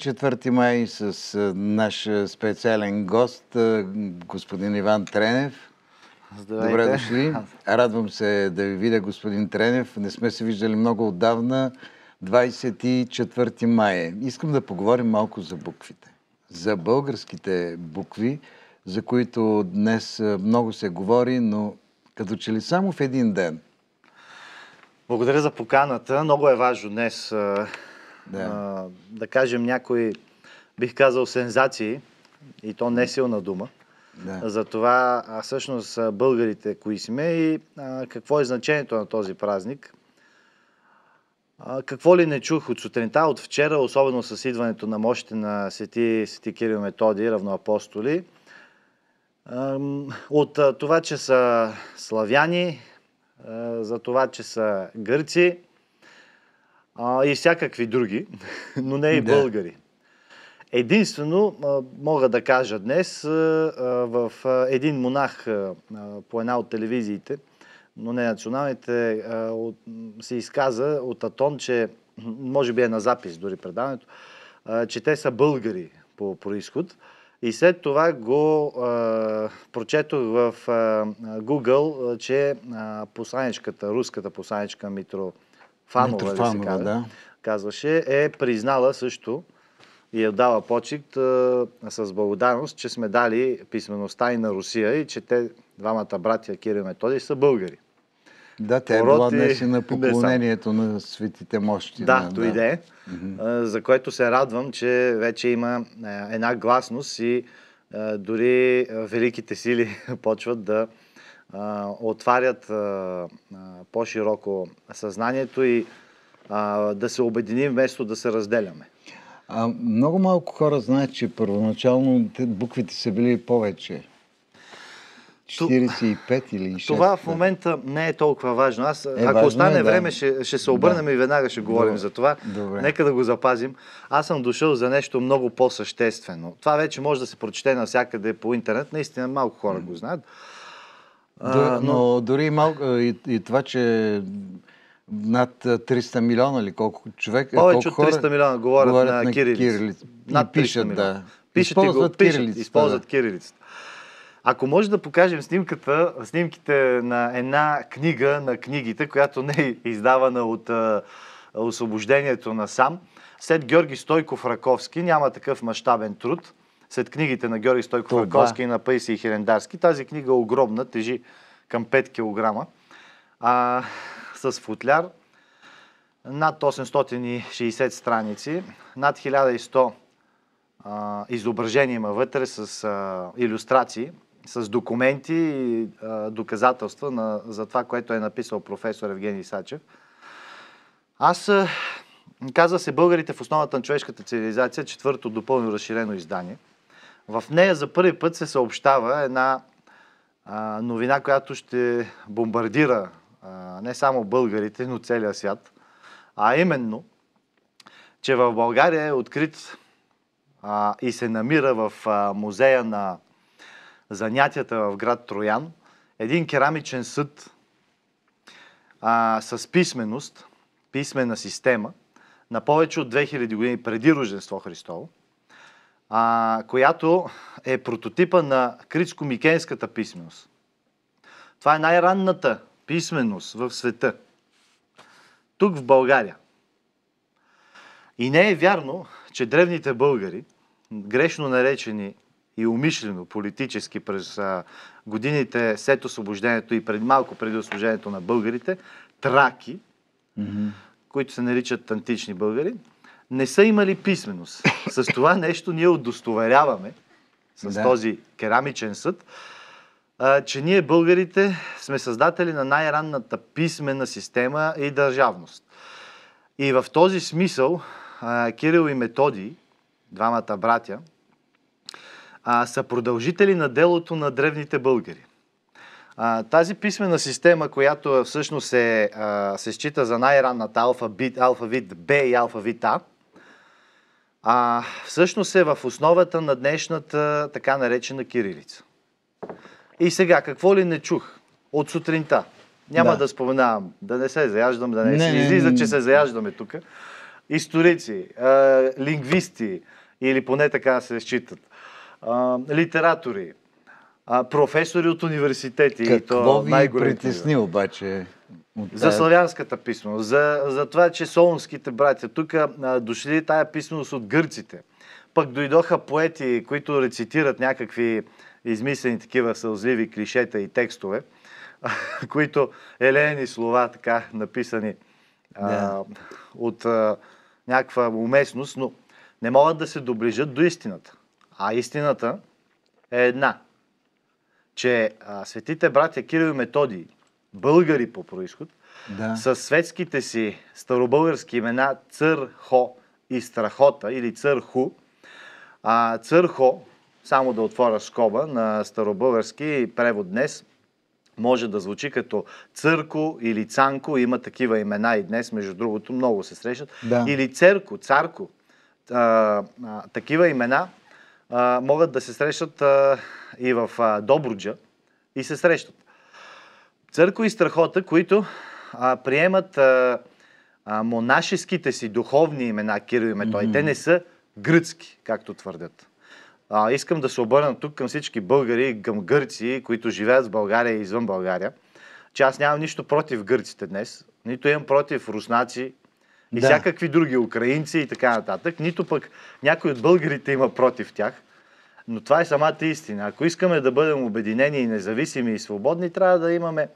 4 май с наш специален гост, господин Иван Тренев. Здравейте. Добре дошли. Радвам се да ви видя, господин Тренев. Не сме се виждали много отдавна. 24 май. Искам да поговорим малко за буквите. За българските букви, за които днес много се говори, но като че ли само в един ден. Благодаря за поканата. Много е важно днес Да. а, да кажем някои, бих казал, сензации, и то не силна дума, Да. за това а, всъщност българите кои сме и а, какво е значението на този празник. А, какво ли не чух от сутринта, от вчера, особено с идването на мощите на свети, свети Кирил Методи, равноапостоли, от а, това, че са славяни, а, за това, че са гърци а, и всякакви други, но не и Да. българи. Единствено, а, мога да кажа днес, а, в а, един монах а, по една от телевизиите, но не националните, а, от, се изказа от Атон, че може би е на запис дори предаването, а, че те са българи по происход. И след това го а, прочетох в а, Google, че а, посланичката, руската посланичка Митрофанова, ли се казва, да. казваше, е признала също и е дала почет а, с благодарност, че сме дали писмеността и на Русия и че те, двамата братя Кирил и Методий, са българи. Да, тя е била днес и на поклонението на светите мощи. Да, на- дойде, а, за което се радвам, че вече има една гласност и дори великите сили почват да отварят по-широко съзнанието и да се обединим вместо да се разделяме. А, много малко хора знаят, че първоначално те- буквите са били повече. 45 или 6. Това в момента не е толкова важно. Аз, Е, ако важно остане е, да. време, ще, ще се обърнем Да. и веднага ще говорим Добре. за това. Добре. Нека да го запазим. Аз съм дошъл за нещо много по-съществено. Това вече може да се прочете навсякъде по интернет. Наистина малко хора го знаят. А, но дори и, малко, и, и това, че над а, 300 милиона или колко човек, Повече от колко 300 милиона говорят, на, кирилица. Над Над 300 пишат, милиона. да. Пишат и го, използват пишат, кирилицата, използват да. кирилицата. Ако може да покажем снимката, снимките на една книга на книгите, която не е издавана от а, освобождението на сам, след Георги Стойков Раковски, няма такъв мащабен труд, след книгите на Георги Стойков Това. Раковски и на Паисий Хирендарски, тази книга е огромна, тежи към 5 кг, а, с футляр, над 860 страници, над 1100 а, изображения има вътре с а, иллюстрации, с документи и а, доказателства на, за това, което е написал професор Евгений Сачев. Аз, а, казва се Българите в основата на човешката цивилизация, четвърто допълно разширено издание. В нея за първи път се съобщава една а, новина, която ще бомбардира а, не само българите, но целия свят. А именно, че в България е открит а, и се намира в а, музея на занятията в град Троян един керамичен съд а, с писменост, писмена система на повече от 2000 години преди Рождество Христово, а, която е прототипа на критско-микенската писменост. Това е най-ранната писменост в света. Тук в България. И не е вярно, че древните българи, грешно наречени и умишлено политически през а, годините след освобождението и пред, малко преди освобождението на българите, траки, Мгм. които се наричат антични българи, не са имали писменост. С това нещо ние удостоверяваме, с Да. този керамичен съд, а, че ние българите сме създатели на най-ранната писмена система и държавност. И в този смисъл а, Кирил и Методий, двамата братя, а, са продължители на делото на древните българи. А, тази писмена система, която всъщност е, а, се счита за най-ранната алфавит, алфавит Б и алфавит А, а, всъщност е в основата на днешната така наречена кирилица. И сега, какво ли не чух от сутринта? Няма Да. да, споменавам, да не се заяждам, да не, Не, се излиза, че се заяждаме тук. историци, а, лингвисти, или поне така се считат, а, литератори, а, професори от университети. и Какво то ви най-големите. притесни обаче? За славянската писменост, за, за това, че солунските братя тук а, дошли тая писменост от гърците. Пък дойдоха поети, които рецитират някакви измислени такива сълзливи клишета и текстове, които елени слова, така написани а, Да. от а, някаква уместност, но не могат да се доближат до истината. А истината е една че а, светите братя Кирил и Методий, българи по происход, Да. с светските си старобългарски имена Църхо и Страхота или Църху, а, Църхо, само да отворя скоба на старобългарски превод днес, може да звучи като Църко или Цанко, има такива имена и днес, между другото, много се срещат. Да. Или Церко, Царко. А, а, такива имена а, могат да се срещат а, и в а, Добруджа и се срещат. Църква и страхота, които а, приемат а, а, монашеските си духовни имена Кирил и Методий. Mm-hmm. Те не са гръцки, както твърдят. А, искам да се обърна тук към всички българи, към гърци, които живеят в България и извън България, че аз нямам нищо против гърците днес, нито имам против руснаци и Да. всякакви други украинци и така нататък, нито пък някой от българите има против тях. Но това е самата истина. Ако искаме да бъдем обединени и независими и свободни, трябва да имаме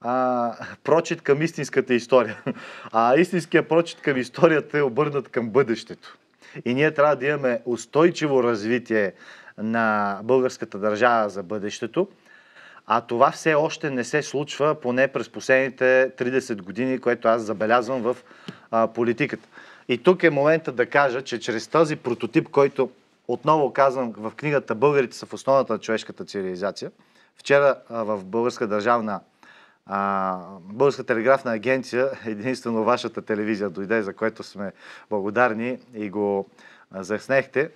а, прочит към истинската история. А истинският прочит към историята е обърнат към бъдещето. И ние трябва да имаме устойчиво развитие на българската държава за бъдещето. А това все още не се случва, поне през последните 30 години, което аз забелязвам в а, политиката. И тук е момента да кажа, че чрез този прототип, който отново казвам в книгата Българите са в основата на човешката цивилизация, вчера в Българска държавна а, Българска телеграфна агенция, единствено вашата телевизия дойде, за което сме благодарни и го заснехте.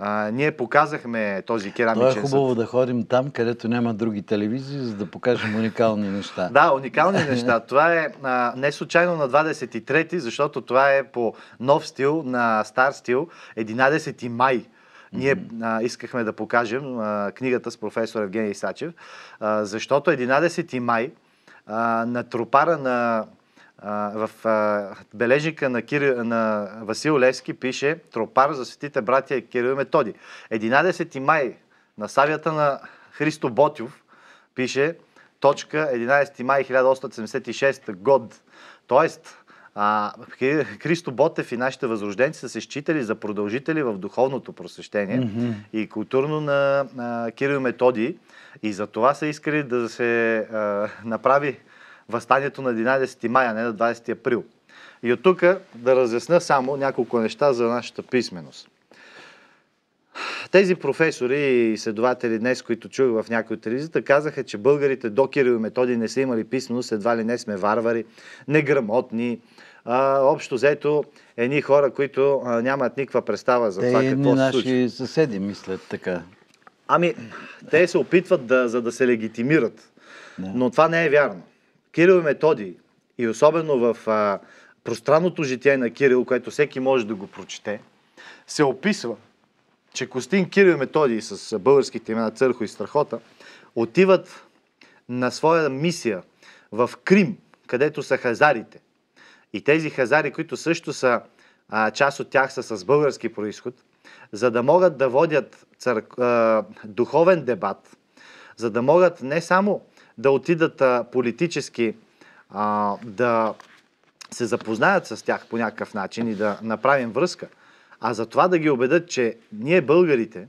А, ние показахме този То керамичен е съд. хубаво да ходим там, където няма други телевизии, за да покажем уникални неща. Да, уникални неща. Това е а, не случайно на 23-ти, защото това е по нов стил, на стар стил, 11 май. Ние а, искахме да покажем а, книгата с професор Евгений Сачев, а, защото 11 май а, на тропара на в а, бележника на, Кирил, на Васил Левски пише тропар за светите братя Кирил и Методи. 11 май на савията на Христо Ботюв пише точка 11 май 1876 год. Тоест, а, Хри- Христо Ботев и нашите възрожденци са се считали за продължители в духовното просвещение Мгм. и културно на, на Кирил Методий. И за това са искали да се а, направи възстанието на 11 май, а не на 20 април. И от тук да разясня само няколко неща за нашата писменост. Тези професори и изследователи днес, които чух в някои от телевизията, казаха, че българите до Кирил и Методи не са имали писменост, едва ли не сме варвари, неграмотни, а, общо взето едни хора, които а, нямат никаква представа за Те това какво се случва. наши съседи мислят така. Ами, те се опитват да, за да се легитимират. Да. Но това не е вярно. Кирил и Методий, и особено в а, пространното житие на Кирил, което всеки може да го прочете, се описва, че Костин Кирил и Методий с българските имена Църхо и Страхота отиват на своя мисия в Крим, където са хазарите. И тези хазари, които също са, а, част от тях са с български происход, за да могат да водят цър... а, духовен дебат, за да могат не само да отидат а, политически а, да се запознаят с тях по някакъв начин и да направим връзка, а за това да ги убедят, че ние българите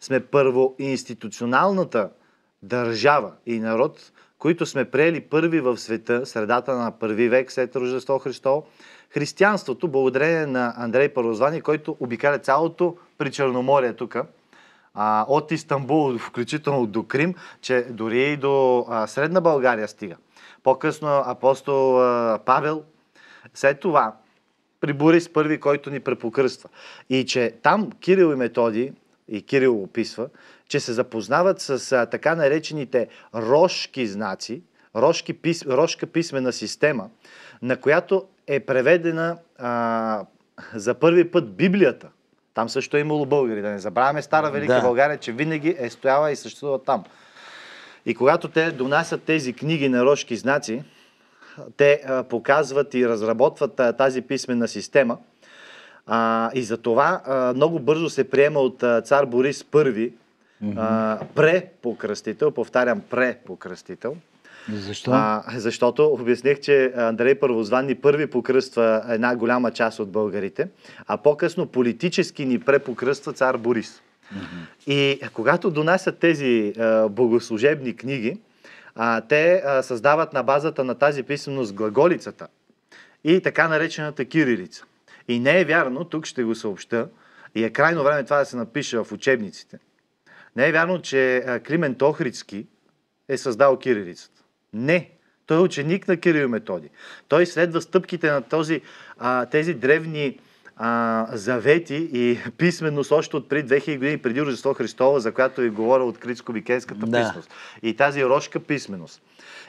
сме първоинституционалната държава и народ, които сме приели първи в света, средата на първи век след Рождество Христово, християнството, благодарение на Андрей Първозвани, който обикаля цялото при Черноморие тук, от Истанбул, включително до Крим, че дори и до Средна България стига. По-късно апостол Павел, след това при Борис първи, който ни препокръства. И че там Кирил и Методи, и Кирил описва, че се запознават с а, така наречените рошки знаци, рошки пис, рошка писмена система, на която е преведена а, за първи път Библията. Там също е имало българи. Да не забравяме Стара Велика Да. България, че винаги е стояла и съществува там. И когато те донасят тези книги на рожки знаци, те а, показват и разработват а, тази писмена система. А, и за това а, много бързо се приема от а, цар Борис I, а, препокръстител, повтарям, препокръстител. Защо? А, защото обясних, че Андрей Първозванни първи покръства една голяма част от българите, а по-късно политически ни препокръства цар Борис. И когато донасят тези а, богослужебни книги, а, те а, създават на базата на тази писменост глаголицата и така наречената кирилица. И не е вярно, тук ще го съобща, и е крайно време това да се напише в учебниците. Не е вярно, че а, Климент Охридски е създал кирилицата. Не. Той е ученик на Кирил Методи. Той следва стъпките на този, а, тези древни а, завети и писменост още от преди 2000 години преди Рождество Христово, за която ви говоря от критско-викенската Да. писменост. И тази рожка писменост.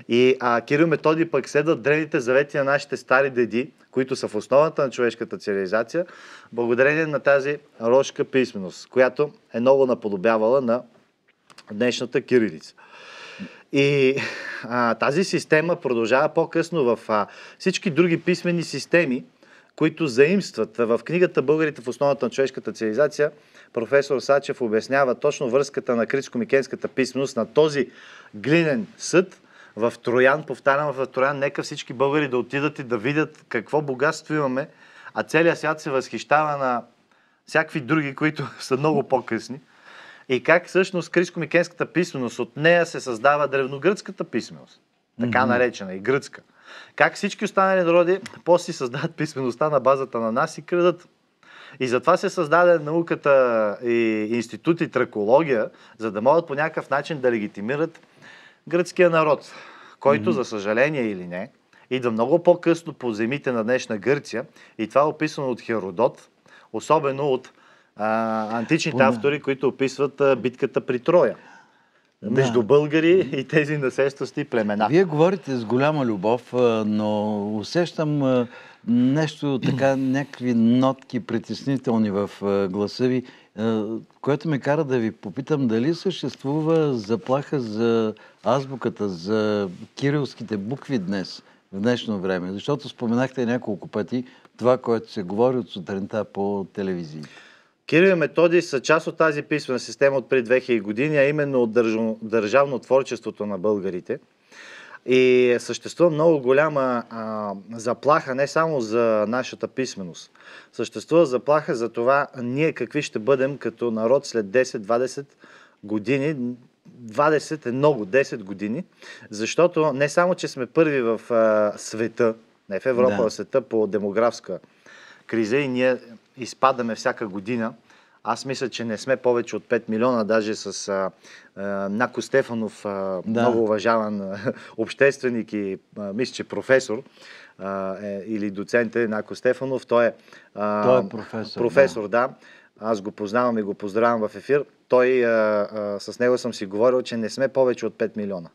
И а, Кирил Методи пък следват древните завети на нашите стари деди, които са в основата на човешката цивилизация, благодарение на тази рожка писменост, която е много наподобявала на днешната кирилица. И а, тази система продължава по-късно в а, всички други писмени системи, които заимстват. В книгата Българите в основата на човешката цивилизация професор Сачев обяснява точно връзката на критско-микенската писменост на този глинен съд в Троян. Повтарям в Троян, нека всички българи да отидат и да видят какво богатство имаме, а целият свят се възхищава на всякакви други, които са много по-късни. И как всъщност критско-микенската писменост, от нея се създава древногръцката писменост, така наречена и гръцка. Как всички останали народи после си създават писмеността на базата на нас и крадат. И затова се създаде науката и институт и тракология, за да могат по някакъв начин да легитимират гръцкия народ, който, за съжаление или не, идва много по-късно по земите на днешна Гърция. И това е описано от Херодот, особено от а, античните Поне. автори, които описват а, битката при Троя. Между българи и тези насестващи племена. Вие говорите с голяма любов, но усещам нещо така, някакви нотки притеснителни в гласа ви, което ме кара да ви попитам дали съществува заплаха за азбуката, за кирилските букви днес, в днешно време. Защото споменахте няколко пъти това, което се говори от сутринта по телевизии. Кирил и Методий са част от тази писмена система от преди 2000 години, а именно от държавно, държавно творчеството на българите. И съществува много голяма а, заплаха не само за нашата писменост. Съществува заплаха за това ние какви ще бъдем като народ след 10-20 години. 20 е много, 10 години, защото не само, че сме първи в а, света, не в Европа, Да. в света по демографска криза и ние изпадаме всяка година. Аз мисля, че не сме повече от 5 милиона, даже с а, а, Нако Стефанов, а, Да. много уважаван а, общественик и а, мисля, че професор а, е, или доцент е Нако Стефанов. Той е, а, Той е професор, професор да. Аз го познавам и го поздравям в ефир. Той, а, а, с него съм си говорил, че не сме повече от 5 милиона.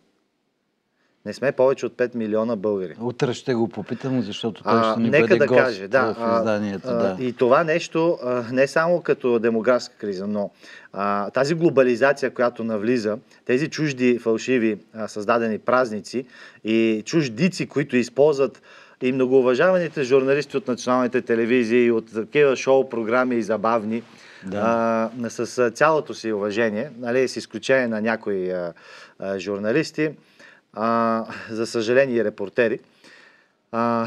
Не сме повече от 5 милиона българи. Утре ще го попитам, защото той ще ни нека бъде да гост каже, да. в изданието. а, да. И това нещо а, не само като демографска криза, но а, тази глобализация, която навлиза, тези чужди фалшиви а, създадени празници и чуждици, които използват и многоуважаваните журналисти от националните телевизии, от такива шоу програми и забавни, Да. а, с цялото си уважение, нали, с изключение на някои а, а, журналисти, а, за съжаление репортери, а,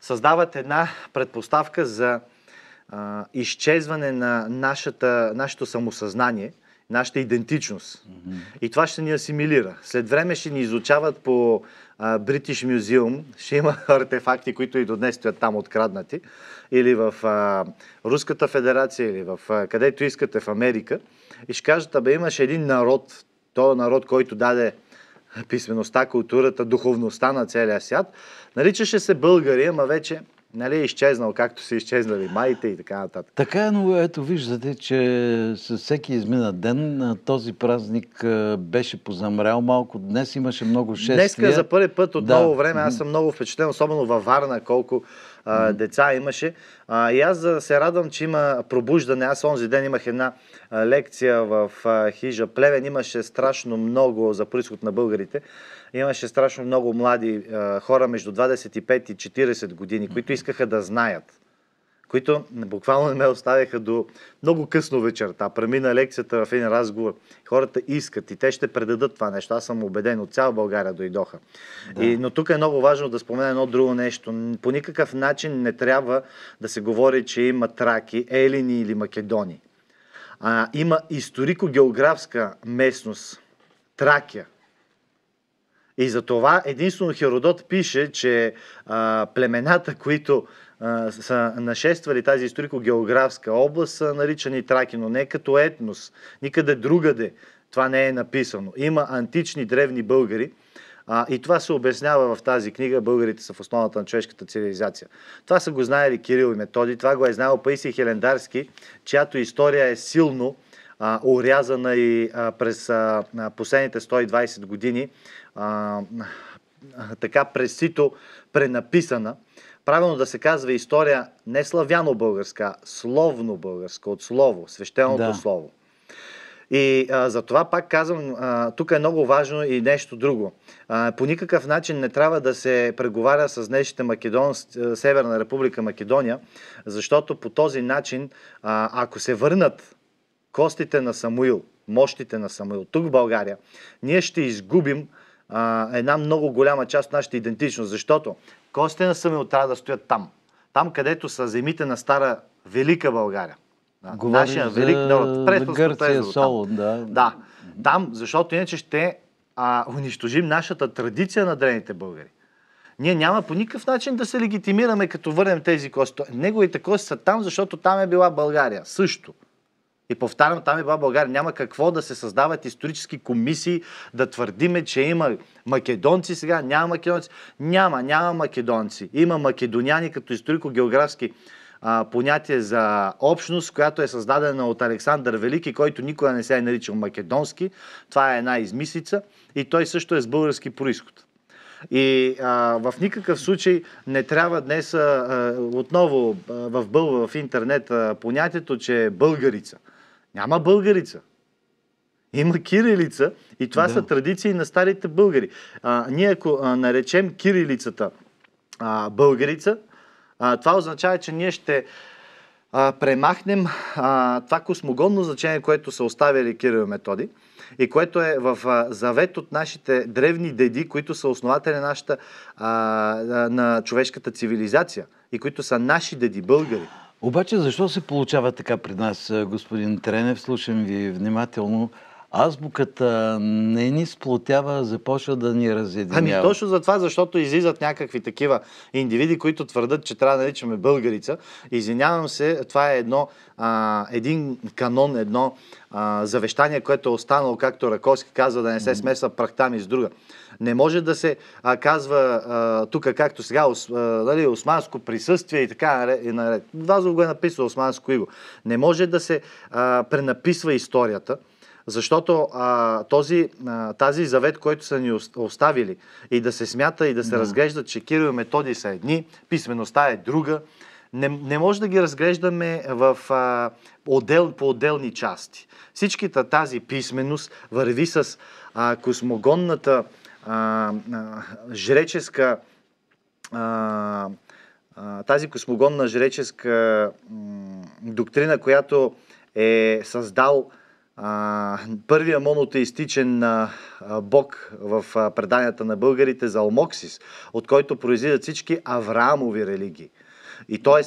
създават една предпоставка за а, изчезване на нашата, нашето самосъзнание, нашата идентичност. И това ще ни асимилира. След време ще ни изучават по а, British Museum, ще има артефакти, които и до днес стоят там откраднати, или в а, Руската федерация, или в а, където искате в Америка, и ще кажат, абе имаш един народ, този народ, който даде писмеността, културата, духовността на целия свят. Наричаше се българи, ама вече нали, е изчезнал, както са изчезнали майите и така нататък. Така е, но ето виждате, че с всеки изминат ден този празник беше позамрял малко. Днес имаше много шествия. Днеска за първи път от Да. много време аз съм много впечатлен, особено във Варна, колко а, деца имаше. А, и аз се радвам, че има пробуждане. Аз онзи ден имах една лекция в а, хижа Плевен. Имаше страшно много за происход на българите. Имаше страшно много млади а, хора между 25 и 40 години, които искаха да знаят които буквално не ме оставяха до много късно вечерта. Премина лекцията в един разговор. Хората искат и те ще предадат това нещо. Аз съм убеден. От цяла България дойдоха. Да. И, но тук е много важно да спомена едно друго нещо. По никакъв начин не трябва да се говори, че има траки, елини или македони. А, има историко-географска местност. Тракия. И за това единствено Херодот пише, че а, племената, които са нашествали тази историко-географска област, са наричани траки, но не като етнос, никъде другаде. Това не е написано. Има антични древни българи, а, и това се обяснява в тази книга. Българите са в основата на човешката цивилизация. Това са го знаели Кирил и Методи, това го е знаел Паисий Хелендарски, чиято история е силно а, урязана и а, през а, последните 120 години а, така пресито пренаписана правилно да се казва история не славяно-българска, словно-българска, от слово, свещеното да. слово. И а, за това пак казвам, а, тук е много важно и нещо друго. А, по никакъв начин не трябва да се преговаря с днешните Македон, Северна република Македония, защото по този начин, а, ако се върнат костите на Самуил, мощите на Самуил тук в България, ние ще изгубим а, една много голяма част от нашата идентичност, защото Костите на Самил трябва да стоят там. Там, където са земите на стара Велика България. Да, нашия велик народ. Гърция, Соло, да. Да, там, защото иначе ще а, унищожим нашата традиция на древните българи. Ние няма по никакъв начин да се легитимираме, като върнем тези кости. Неговите кости са там, защото там е била България. Също. И повтарям, там е била България. Няма какво да се създават исторически комисии, да твърдиме, че има македонци сега. Няма македонци. Няма, няма македонци. Има македоняни като историко-географски а, понятие за общност, която е създадена от Александър Велики, който никога не се е наричал македонски. Това е една измислица и той също е с български происход. И а, в никакъв случай не трябва днес а, отново а, в бълва в интернет а, понятието, че е българица – няма българица. Има кирилица и това да. са традиции на старите българи. А, ние ако а, наречем кирилицата а, българица, а, това означава, че ние ще а, премахнем а, това космогонно значение, което са оставили Кирил Методи и което е в а, завет от нашите древни деди, които са основатели на, нашата, а, на човешката цивилизация и които са наши деди, българи. Обаче защо се получава така при нас, господин Тренев? Слушам ви внимателно. Азбуката не ни сплотява, започва да ни разединява. Ами точно за това, защото излизат някакви такива индивиди, които твърдат, че трябва да наричаме българица. Извинявам се, това е едно, а, един канон, едно а, завещание, което е останало, както Раковски казва, да не се смесва прахта ми с друга. Не може да се а, казва тук, както сега, ос, а, нали, османско присъствие и така и наред. Вазов го е написал османско иго. Не може да се а, пренаписва историята, защото а, този, а, тази завет, който са ни оставили и да се смята и да се да. разглежда, че Кирил и Методи са едни, писмеността е друга, не, не може да ги разглеждаме в, а, отдел, по отделни части. Всичката тази писменост върви с а, космогонната а, а, жреческа а, а, тази космогонна жреческа м, доктрина, която е създал първия монотеистичен бог в преданията на българите за Алмоксис, от който произлизат всички Авраамови религии. И т.е.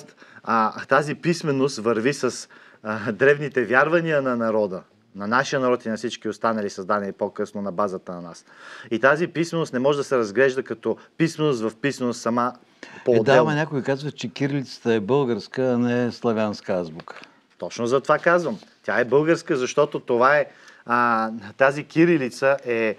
тази писменост върви с а, древните вярвания на народа, на нашия народ и на всички останали създани по-късно на базата на нас. И тази писменост не може да се разглежда като писменост в писменост сама по Е, да, ама някой казва, че кирилицата е българска, а не славянска азбука. Точно за това казвам. Тя е българска, защото това е а, тази кирилица е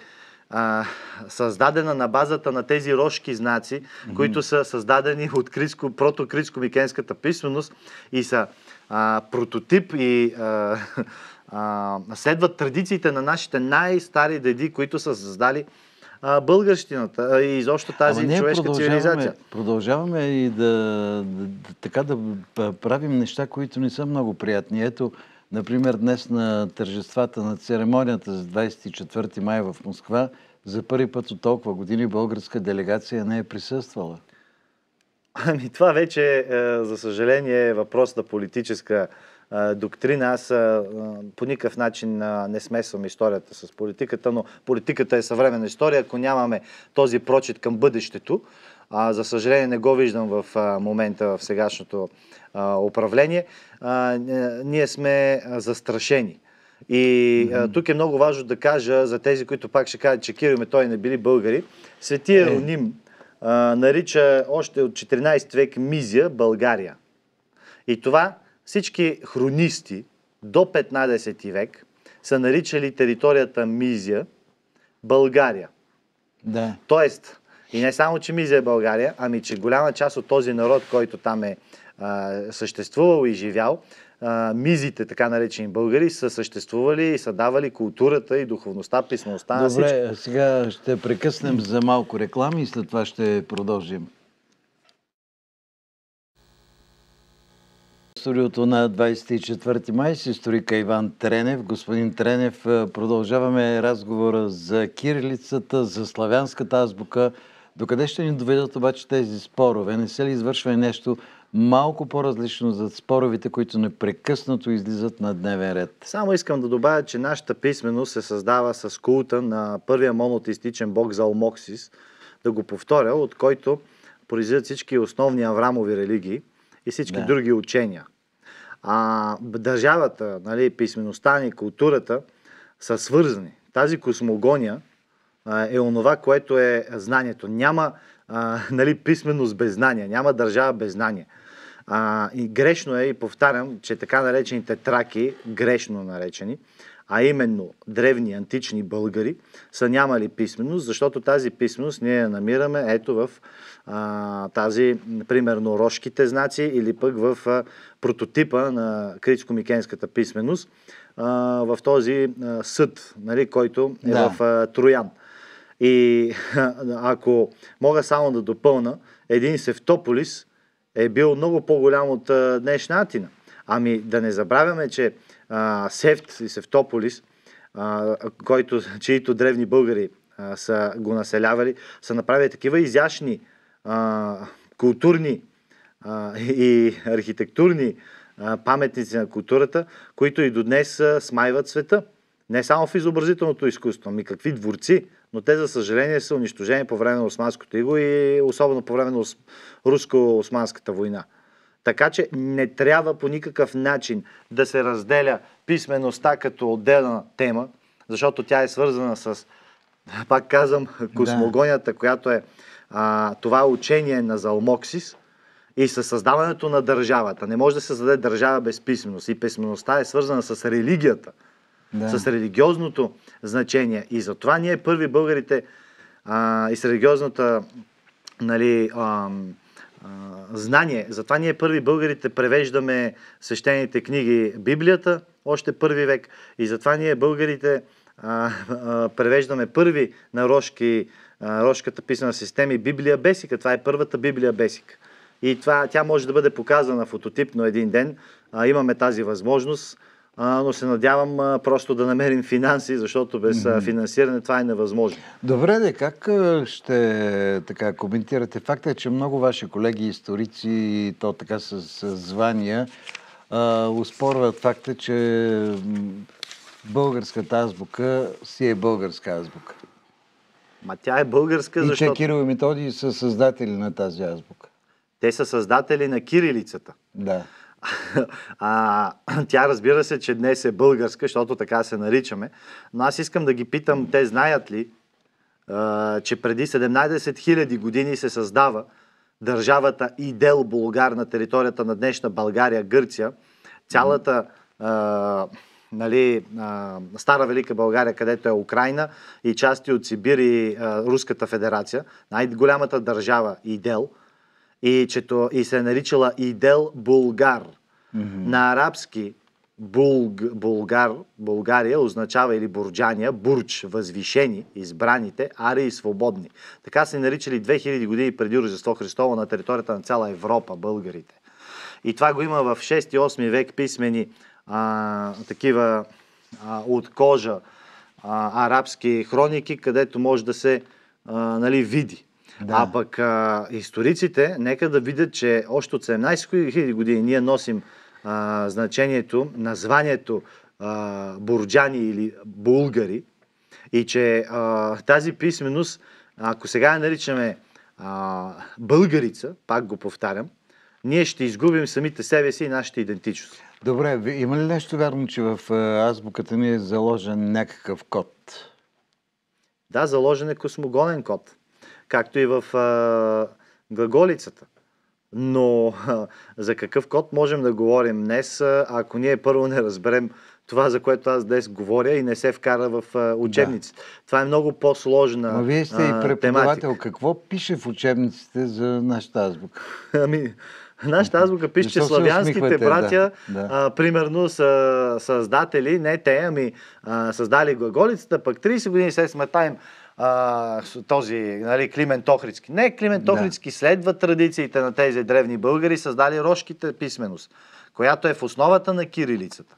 а, създадена на базата на тези рожки знаци, mm-hmm. които са създадени от критско, протокритско-микенската писменост и са а, прототип и а, а, следват традициите на нашите най-стари деди, които са създали а, българщината и изобщо тази Ама човешка продължаваме, цивилизация. Продължаваме и да, да, да, така да правим неща, които не са много приятни. Ето, например, днес на тържествата на церемонията за 24 май в Москва, за първи път от толкова години българска делегация не е присъствала. Ами това вече, е, за съжаление, е въпрос на политическа доктрина. Аз по никакъв начин не смесвам историята с политиката, но политиката е съвременна история. Ако нямаме този прочит към бъдещето, а, за съжаление не го виждам в а, момента в сегашното а, управление, а, ние сме застрашени. И а, тук е много важно да кажа за тези, които пак ще кажат, че Кирил и Методий не били българи. Светия Е. Роним а, нарича още от 14 век Мизия България. И това всички хронисти до 15 век са наричали територията Мизия България. Да. Тоест, и не само, че Мизия е България, ами че голяма част от този народ, който там е а, съществувал и живял, а, мизите, така наречени българи, са съществували и са давали културата и духовността, всички. Добре, сега ще прекъснем за малко реклами и след това ще продължим. Студиото на 24 май с историка Иван Тренев. Господин Тренев, продължаваме разговора за кирилицата, за славянската азбука. Докъде ще ни доведат обаче тези спорове? Не се ли извършва нещо малко по-различно за споровете, които непрекъснато излизат на дневен ред? Само искам да добавя, че нашата писменост се създава с култа на първия монотеистичен бог Залмоксис, да го повторя, от който произлизат всички основни аврамови религии и всички Да. други учения. А държавата, нали, писмеността ни, културата са свързани. Тази космогония а, е онова, което е знанието. Няма а, нали, писменост без знание, няма държава без знание. А, и грешно е, и повтарям, че така наречените траки, грешно наречени, а именно древни антични българи, са нямали писменост, защото тази писменост ние я намираме ето в а, тази, примерно, рожките знаци или пък в а, прототипа на критско-микенската писменост а, в този а, съд, нали, който е Да. в а, Троян. И ако мога само да допълна, един Севтополис е бил много по-голям от а, днешна Атина. Ами да не забравяме, че а, Севт и Севтополис, а, който, чието древни българи а, са го населявали, са направили такива изящни а, културни а, и архитектурни а, паметници на културата, които и до днес а, смайват света. Не само в изобразителното изкуство, ами какви дворци, но те, за съжаление, са унищожени по време на Османското иго и особено по време на Ос- Руско-Османската война. Така че не трябва по никакъв начин да се разделя писмеността като отделна тема, защото тя е свързана с, пак казвам, космогонията, която е а, това учение на Залмоксис и със създаването на държавата. Не може да се създаде държава без писменост. И писмеността е свързана с религията, Да. с религиозното значение. И затова ние първи българите а, и с религиозната нали, ам, а, знание, затова ние първи българите превеждаме свещените книги Библията, още първи век. И затова ние българите а, а, превеждаме първи на рожки, а, рожката писана система Библия Бесика. Това е първата Библия Бесика. И това, тя може да бъде показана фототипно един ден. А, имаме тази възможност, а, но се надявам а, просто да намерим финанси, защото без а, финансиране това е невъзможно. Добре, де, как ще така коментирате факта, че много ваши колеги историци, то така с, с звания, а, успорват факта, че българската азбука си е българска азбука. Ма тя е българска, И че защото Кирил и Методий са създатели на тази азбука. те са създатели на кирилицата. Да. А, тя разбира се, че днес е българска, защото така се наричаме. Но аз искам да ги питам, те знаят ли, а, че преди 17 000 години се създава държавата Идел Булгар на територията на днешна България, Гърция. Цялата а, нали, а, Стара Велика България, където е Украина и части от Сибир и а, Руската федерация, най-голямата държава Идел, и, че то, и се е наричала Идел Булгар. На арабски Булг, Булгар, България означава или Бурджания, Бурч, възвишени, избраните, арии, свободни. Така се наричали 2000 години преди Рождество Христово на територията на цяла Европа, българите. И това го има в 6-8 век писмени а, такива а, от кожа а, арабски хроники, където може да се а, нали, види. Да. А пък а, историците, нека да видят, че още от 17 000 години ние носим а, значението, названието а, бурджани или булгари и че а, тази писменост, ако сега я наричаме а, българица, пак го повтарям, ние ще изгубим самите себе си и нашата идентичност. Добре, има ли нещо вярно, че в азбуката ми е заложен някакъв код? Да, заложен е космогонен код, както и в а, глаголицата. Но а, за какъв код можем да говорим днес, ако ние първо не разберем това, за което аз днес говоря и не се вкара в а, учебниците. Да. Това е много по-сложна Но вие сте и преподавател. Какво пише в учебниците за нашата азбука? Ами, Нашата азбука пише, че славянските братя, да, да. А, примерно, са създатели, не те, ами а, създали глаголицата, пък 30 години след смъртта им а, този нали, Климент Охридски. Не, Климент Охридски да. следва традициите на тези древни българи, създали рошките писменост, която е в основата на кирилицата.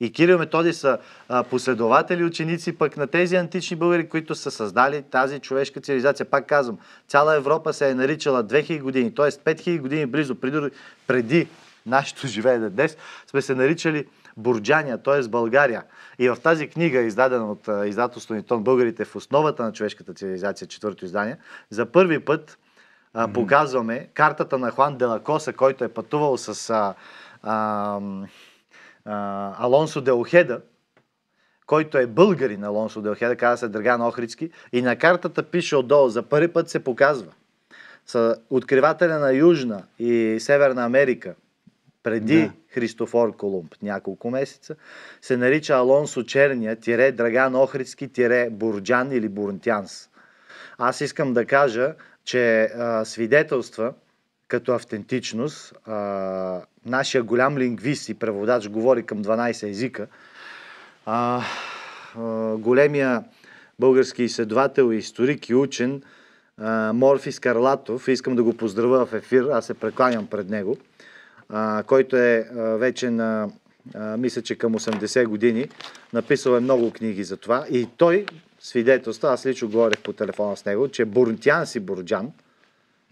И Кирил Методи са а, последователи, ученици пък на тези антични българи, които са създали тази човешка цивилизация. Пак казвам, цяла Европа се е наричала 2000 години, т.е. 5000 години близо преди, преди нашето живеене днес, сме се наричали Бурджания, т.е. България. И в тази книга, издадена от издателство Нитон Българите в основата на човешката цивилизация, четвърто издание, за първи път а, показваме картата на Хуан Делакоса, който е пътувал с а, а, Алонсо Делхеда, който е българин Алонсо Делхеда, казва се Драган Охридски, и на картата пише отдолу, за първи път се показва. Са откривателя на Южна и Северна Америка, преди да. Христофор Колумб, няколко месеца, се нарича Алонсо Черния, тире Драган Охридски, тире Бурджан или Бурнтянс. Аз искам да кажа, че а, свидетелства като автентичност а, нашия голям лингвист и преводач говори към 12 езика. А, а, големия български изследовател, историк и учен а, Морфи Скарлатов, искам да го поздравя в ефир, аз се прекланям пред него, а, който е а, вече на, а, мисля, че към 80 години, написал е много книги за това и той свидетелства, аз лично говорех по телефона с него, че Бурнтян си Бурджан,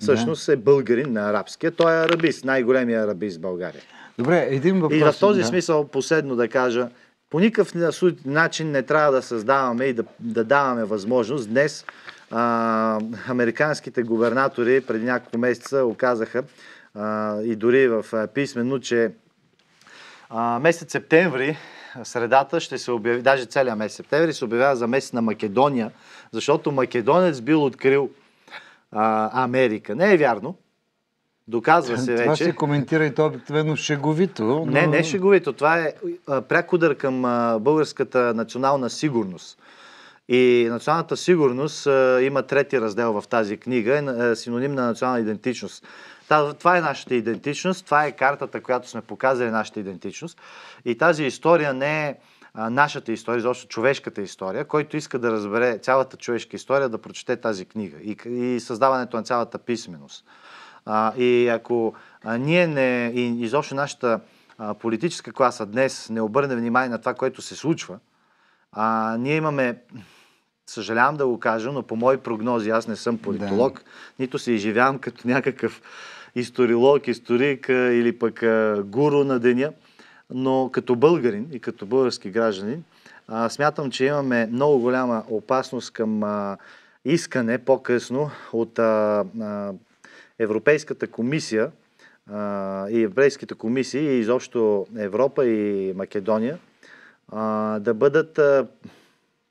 всъщност е българин на арабския. Той е арабист, най-големия арабист в България. Добре, един въпрос. И в този да. смисъл, последно да кажа, по никакъв начин не трябва да създаваме и да, да даваме възможност. Днес а, американските губернатори преди няколко месеца оказаха а, и дори в писменно, че а, месец септември, средата ще се обяви, даже целият месец септември се обявява за месец на Македония, защото македонец бил открил а, Америка. Не е вярно. Доказва се вече. Това се коментира и то обикновено шеговито. Но... Не, не шеговито. Това е пряк удар към българската национална сигурност. И националната сигурност има трети раздел в тази книга, е, е синоним на национална идентичност. Това е нашата идентичност, това е картата, която сме показали нашата идентичност. И тази история не е нашата история, защото човешката история, който иска да разбере цялата човешка история, да прочете тази книга и, и създаването на цялата писменост. А, и ако а, ние не, и изобщо нашата а, политическа класа днес не обърне внимание на това, което се случва, а, ние имаме, съжалявам да го кажа, но по мои прогнози, аз не съм политолог, да. нито се изживявам като някакъв историлог, историк или пък гуру на деня, но като българин и като български гражданин, а, смятам, че имаме много голяма опасност към а, искане по-късно от а, а, Европейската комисия а, и Европейските комисии и изобщо Европа и Македония а, да бъдат а,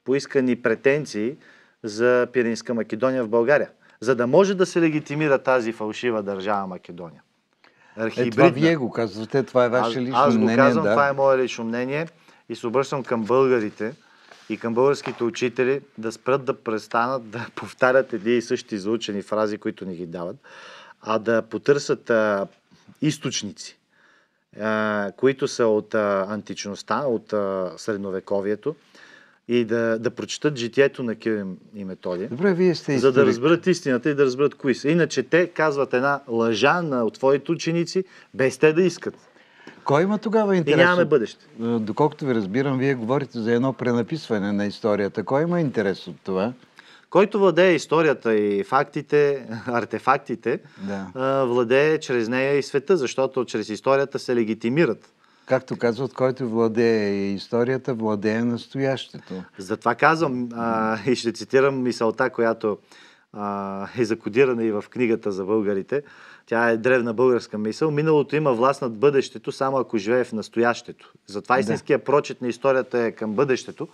поискани претенции за Пиринска Македония в България, за да може да се легитимира тази фалшива държава Македония. Е, това вие го казвате, това е ваше лично аз, аз мнение. Аз го казвам, да. това е мое лично мнение и се обръщам към българите и към българските учители да спрат да престанат да повтарят едни и същи заучени фрази, които ни ги дават, а да потърсят а, източници. а, които са от а, античността, от а, средновековието и да, да прочитат житието на Кирил и Методия, Добре, вие сте за да разберат истината и да разберат кои са. Иначе те казват една лъжа на твоите ученици, без те да искат. Кой има тогава И интерес? нямаме от- бъдеще. Е, Доколкото ви разбирам, вие говорите за едно пренаписване на историята. Кой има интерес от това? Който владее историята и фактите, артефактите, Да. владее чрез нея и света, защото чрез историята се легитимират. Както казват, който владее историята, владее настоящето. Затова казвам а, и ще цитирам мисълта, която а, е закодирана и в книгата за българите. Тя е древна българска мисъл. Миналото има власт над бъдещето, само ако живее в настоящето. Затова Да. истинският прочет на историята е към бъдещето.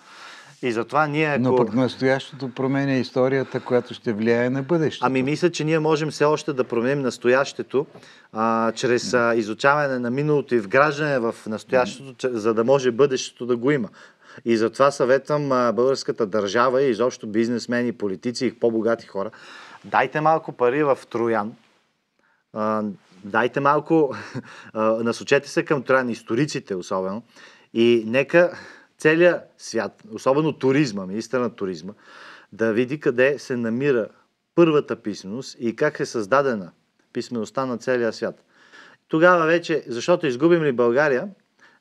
И затова ние, ако... Но пък настоящето променя историята, която ще влияе на бъдещето. Ами мисля, че ние можем все още да променим настоящето а, чрез а, изучаване на миналото и вграждане в настоящето, че- за да може бъдещето да го има. И затова съветвам а, българската държава и изобщо бизнесмени, политици и по-богати хора, дайте малко пари в Троян, а, дайте малко, а, насочете се към Троян, историците особено, и нека целият свят, особено туризма, министър на туризма, да види къде се намира първата писменост и как е създадена писмеността на целия свят. Тогава вече, защото изгубим ли България,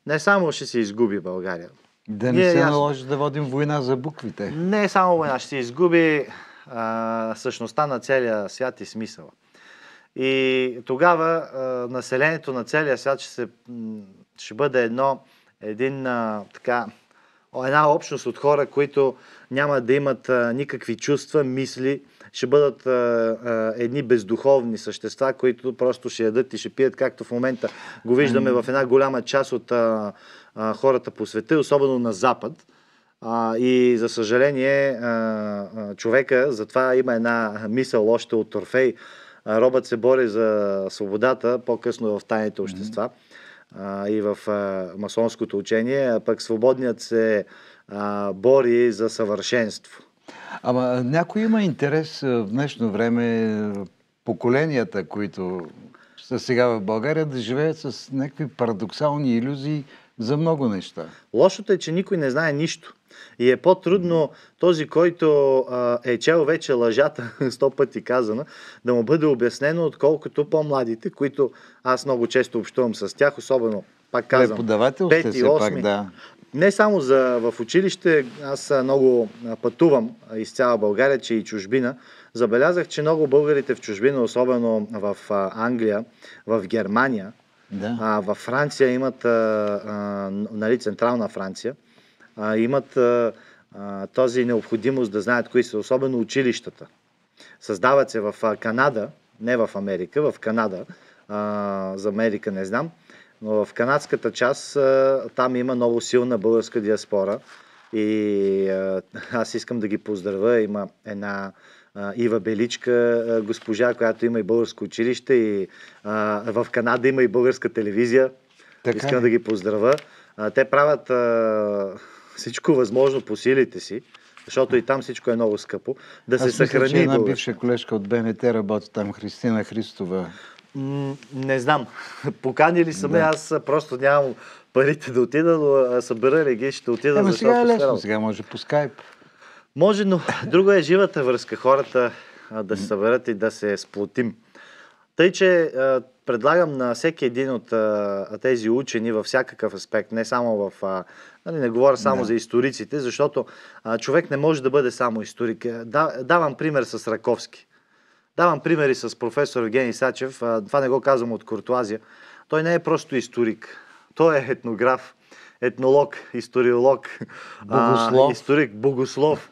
не само ще се изгуби България. Да не се ясно- наложи да водим война за буквите. Не само война, ще се изгуби а, същността на целия свят и смисъла. И тогава а, населението на целия свят ще, се, ще бъде едно, един, а, така, една общност от хора, които няма да имат а, никакви чувства, мисли, ще бъдат а, а, едни бездуховни същества, които просто ще ядат и ще пият, както в момента го виждаме в една голяма част от а, а, хората по света, особено на Запад. А, и за съжаление, а, а, човека, затова има една мисъл още от Орфей. А, Робът се бори за свободата, по-късно в тайните общества а, и в а, масонското учение, а пък свободният се а, бори за съвършенство. Ама някой има интерес в днешно време поколенията, които са сега в България, да живеят с някакви парадоксални иллюзии за много неща. Лошото е, че никой не знае нищо. И е по-трудно този, който а, е чел вече лъжата, сто пъти казана, да му бъде обяснено, отколкото по-младите, които аз много често общувам с тях, особено, пак казвам, Преподавател сте пети, все осми. пак, да. Не само за, в училище, аз много пътувам из цяла България, че и чужбина. Забелязах, че много българите в чужбина, особено в Англия, в Германия, да. а, във Франция имат, а, а, нали, Централна Франция, а, имат а, този необходимост да знаят кои са, особено училищата. Създават се в Канада, не в Америка, в Канада, а, за Америка не знам, но в канадската част а, там има много силна българска диаспора и а, аз искам да ги поздравя. Има една Ива Беличка, госпожа, която има и българско училище и в Канада има и българска телевизия. Така Искам е. да ги поздравя. Те правят всичко възможно по силите си, защото и там всичко е много скъпо, да се Аз мисля, че съхрани една българското. бивша колежка от БНТ работи там, Христина Христова. М, Не знам. Поканили са ме, Да. аз просто нямам парите да отида, но събера ли ги, ще отида, Ема сега е лесно, сега може по скайп. Може, но друго е живата връзка. Хората а, да се съберат и да се сплотим. Тъй, че предлагам на всеки един от а, тези учени във всякакъв аспект, не само в... А, нали, не говоря само Да. за историците, защото а, човек не може да бъде само историк. Е, Да, давам пример с Раковски. Давам примери с професор Евгений Сачев. А, това не го казвам от куртуазия. Той не е просто историк. Той е етнограф, етнолог, историолог, Богослов. а, историк, богослов.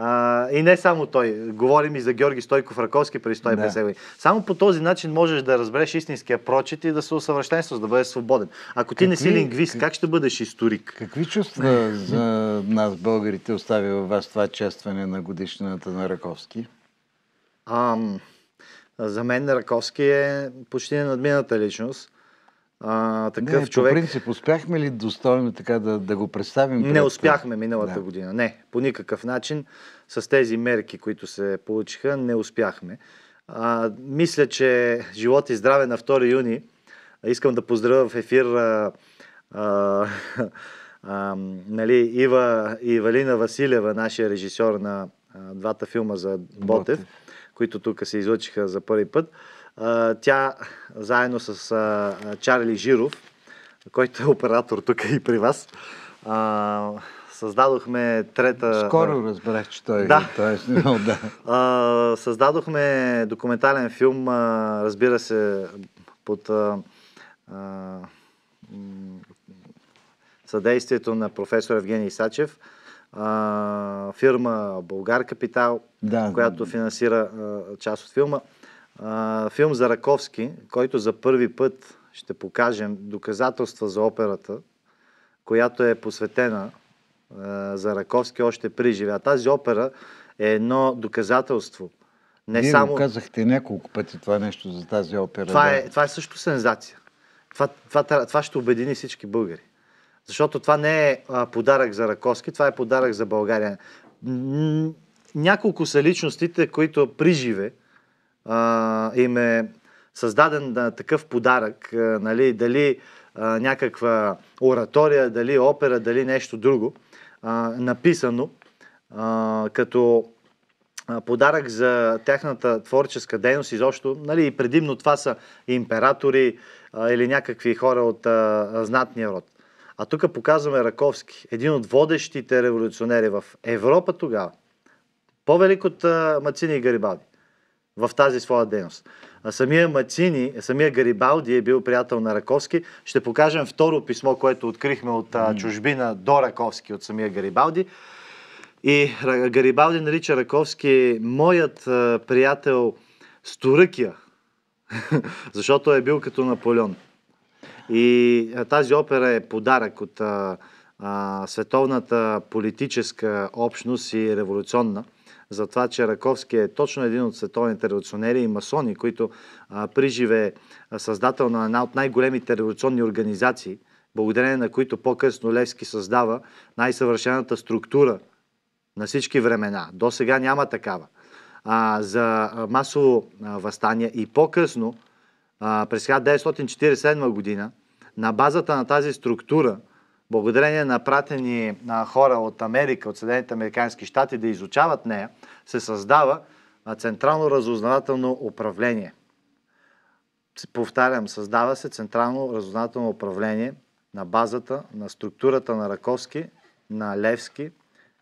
А, и не само той. Говорим и за Георги Стойков Раковски преди 150 Да. години. Само по този начин можеш да разбереш истинския прочит и да се усъвършенстваш, да бъдеш свободен. Ако ти не си Какви- лингвист, как ще бъдеш историк? Какви чувства за нас, българите, оставя във вас това честване на годишнината на Раковски? Ам, за мен Раковски е почти ненадмината личност. А, такъв не, човек. по принцип, успяхме ли достойно така да, да го представим? Не успяхме миналата Да. година. Не, по никакъв начин. С тези мерки, които се получиха, не успяхме. А, мисля, че живот и здраве на 2 юни искам да поздравя в ефир а, а, а, нали, Ива Ивалина Василева, нашия режисьор на а, двата филма за Ботев, Ботев. които тук се излъчиха за първи път. Тя заедно с Чарли Жиров, който е оператор тук и при вас, създадохме трета... Скоро разбрах, че той, Да. той е снимал, да. А, създадохме документален филм, а, разбира се, под а, а, съдействието на професор Евгений Сачев, а, фирма Българ Капитал, Да, която финансира а, част от филма. А, филм за Раковски, който за първи път ще покажем доказателства за операта, която е посветена а, за Раковски още при живея. Тази опера е едно доказателство. Не Вие само... казахте няколко пъти това нещо за тази опера. Това да. е, това е също сензация. Това, това, това, ще обедини всички българи. Защото това не е а, подарък за Раковски, това е подарък за България. Няколко са личностите, които при живе а, им е създаден да, такъв подарък, нали, дали а, някаква оратория, дали опера, дали нещо друго, а, написано а, като подарък за тяхната творческа дейност. Изобщо, нали, и предимно това са императори а, или някакви хора от а, знатния род. А тук показваме Раковски, един от водещите революционери в Европа тогава. По-велик от а, Мацини и Гарибалди в тази своя дейност. А самия Мацини, самия Гарибалди е бил приятел на Раковски. Ще покажем второ писмо, което открихме от а, чужбина до Раковски от самия Гарибалди. И Гарибалди нарича Раковски моят а, приятел Сторъкия, защото е бил като Наполеон. И а, тази опера е подарък от а, а, световната политическа общност и революционна, за това, че Раковски е точно един от световните революционери и масони, които а, приживе създател на една от най-големите революционни организации, благодарение на които по-късно Левски създава най-съвършената структура на всички времена. До сега няма такава. А, за масово възстание и по-късно, а, през 1947 година, на базата на тази структура, благодарение на пратени на хора от Америка, от Съединените Американски щати да изучават нея, се създава а, Централно разузнавателно управление. Повтарям, създава се Централно разузнавателно управление на базата на структурата на Раковски, на Левски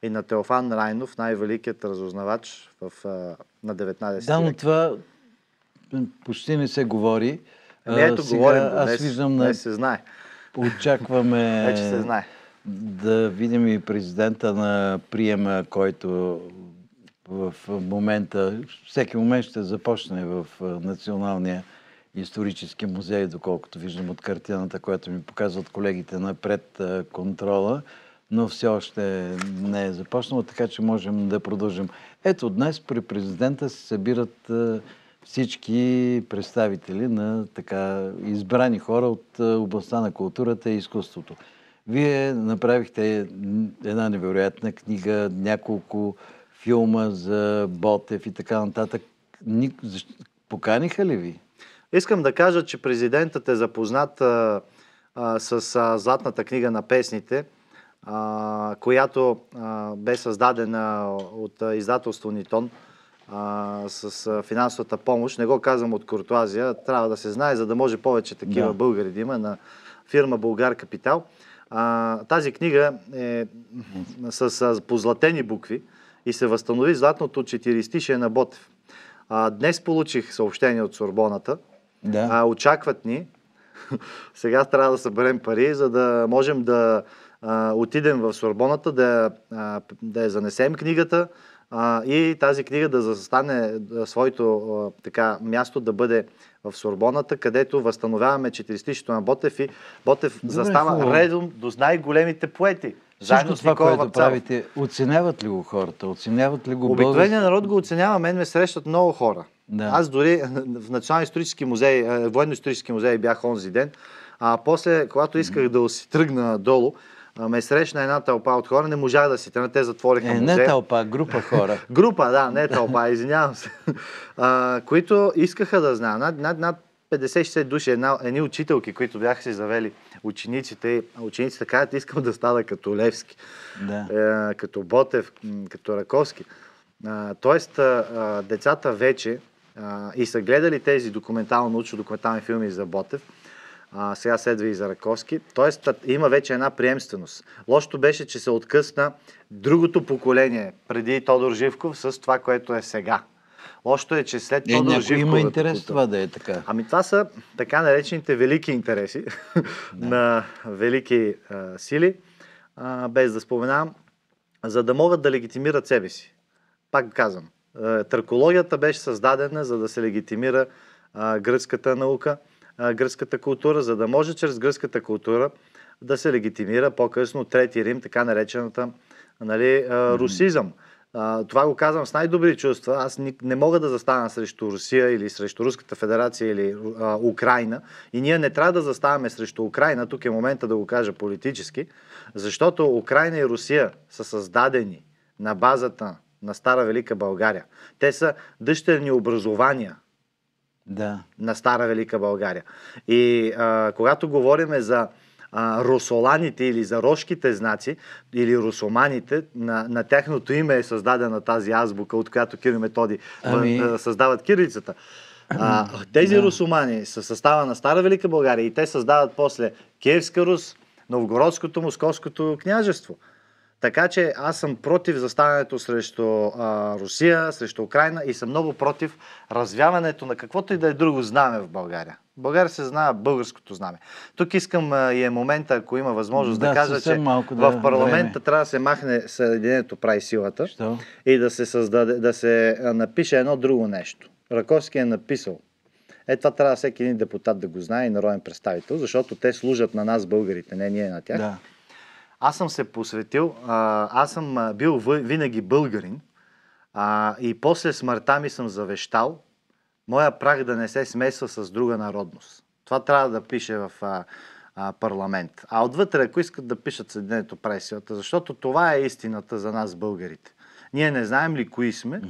и на Теофан Райнов, най-великият разузнавач в, а, на 19 Да, но това почти не се говори. Ами А, ето, сега говорим го. Аз Днес, виждам на... днес се знае. Очакваме Вече се знае. да видим и президента на приема, който в момента, всеки момент ще започне в Националния исторически музей, доколкото виждам от картината, която ми показват колегите напред контрола, но все още не е започнало, така че можем да продължим. Ето, днес при президента се събират всички представители на така избрани хора от а, областта на културата и изкуството. Вие направихте една невероятна книга, няколко филма за Ботев и така нататък. Поканиха ли ви? Искам да кажа, че президентът е запознат а, а, с а, Златната книга на песните, а, която а, бе създадена от а, издателство Нитон а, с финансовата помощ. Не го казвам от куртуазия, трябва да се знае, за да може повече такива Да. българи да има на фирма Българ Капитал. А, тази книга е с а, позлатени букви и се възстанови златното четиристишие на Ботев. А, днес получих съобщение от Сорбоната. Да. А, очакват ни. Сега трябва да съберем пари, за да можем да а, отидем в Сорбоната, да, а, да я занесем книгата а, и тази книга да застане своето а, така, място да бъде в Сорбоната, където възстановяваме четиристишето на Ботев и Ботев Добре, застава хубаво. редом до най-големите поети. Всичко с това, което Вапцаров. правите, оценяват ли го хората? Оценяват ли го Обикновеният народ го оценява, мен ме срещат много хора. Да. Аз дори в Национален исторически музей, е, военно-исторически музей бях онзи ден, а после, когато исках да си тръгна долу, ме срещна една тълпа от хора, не можах да си тръгна, те затвориха Е, музея. не тълпа, група хора. Група, да, не тълпа, извинявам се. А, които искаха да знаят. Над, над, над 50-60 души, една, едни учителки, които бяха си завели учениците. Учениците казват, искам да стана като Левски, Да. е, като Ботев, като Раковски. А, тоест, а, децата вече а, и са гледали тези документално, научно-документални филми за Ботев, а, сега следва и за Раковски. Тоест, има вече една приемственост. Лошото беше, че се откъсна другото поколение преди Тодор Живков с това, което е сега. Лошото е, че след Е, Тодор Живков... има интерес това да е така. Ами това са така наречените велики интереси на велики а, сили, а, без да споменавам, за да могат да легитимират себе си. Пак казвам, а, търкологията беше създадена за да се легитимира а, гръцката наука, а, гръцката култура, за да може чрез гръцката култура да се легитимира по-късно Трети Рим, така наречената нали, а, русизъм. А, това го казвам с най-добри чувства. Аз ни- не мога да застана срещу Русия или срещу Руската федерация или а, Украина. И ние не трябва да заставаме срещу Украина. Тук е момента да го кажа политически. Защото Украина и Русия са създадени на базата на Стара Велика България. Те са дъщерни образования Да. на Стара Велика България. И а, когато говорим за а, русоланите или за рошките знаци, или русоманите, на, на тяхното име е създадена тази азбука, от която Кирил и Методи Ами- ами... създават кирилицата. А, тези Да. русомани са състава на Стара Велика България и те създават после Киевска Рус, Новгородското, Московското княжество. Така че аз съм против заставането срещу а, Русия, срещу Украина и съм много против развяването на каквото и да е друго знаме в България. В България се знае българското знаме. Тук искам а, и е момента, ако има възможност да, Да, кажа, че малко да в парламента време. трябва да се махне Съединението прави силата Що? и да се, създаде, да се напише едно друго нещо. Раковски е написал. Е, това трябва всеки един депутат да го знае и народен представител, защото те служат на нас, българите, не ние на тях. Да. Аз съм се посветил, а, аз съм бил винаги българин а, и после смъртта ми съм завещал моя прах да не се смесва с друга народност. Това трябва да пише в а, а, парламент. А отвътре, ако искат да пишат Съединението прави силата, защото това е истината за нас, българите. Ние не знаем ли кои сме,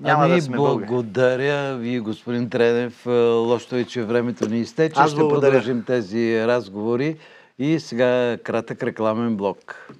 няма ами, да сме българи. благодаря ви, господин Тренев. Лошото е, че времето ни изтече. Ще продължим тези разговори. И сега кратък рекламен блок.